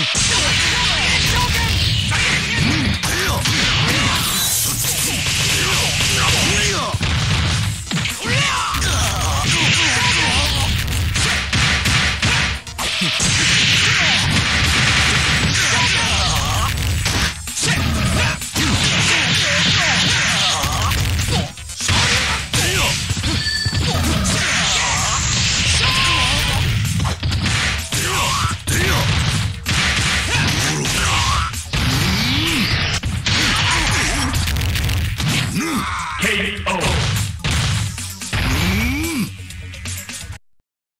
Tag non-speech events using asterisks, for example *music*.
Hmm. *laughs* KO.